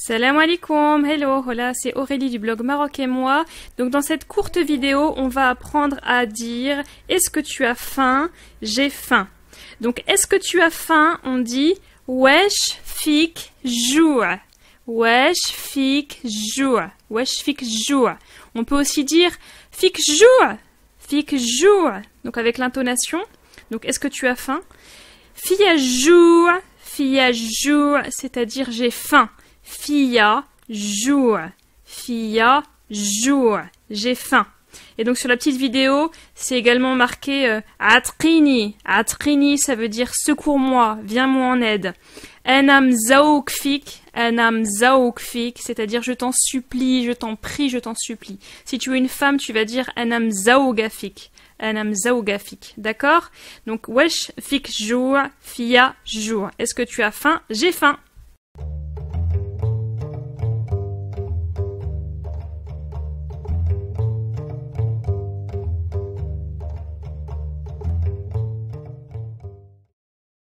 Salam alaikum, hello, voilà, c'est Aurélie du blog Maroc et moi. Donc dans cette courte vidéo, on va apprendre à dire est-ce que tu as faim? J'ai faim. Donc est-ce que tu as faim? On dit wesh fik jour. Wesh fik jour. Wesh fik jour. On peut aussi dire fik jour. Fik jour. Donc avec l'intonation. Donc est-ce que tu as faim? Fia jour. Fia jour, c'est-à-dire j'ai faim. Fia jour. Fia jour. J'ai faim. Et donc sur la petite vidéo, c'est également marqué euh, Atrini. Atrini, ça veut dire secours-moi, viens-moi en aide. Enam zaoukfik. Enam zaoukfik, c'est-à-dire je t'en supplie, je t'en prie, je t'en supplie. Si tu es une femme, tu vas dire Enam zaougafik. Enam zaougafik. D'accord? Donc wesh fik jour, fia jour. Est-ce que tu as faim? J'ai faim.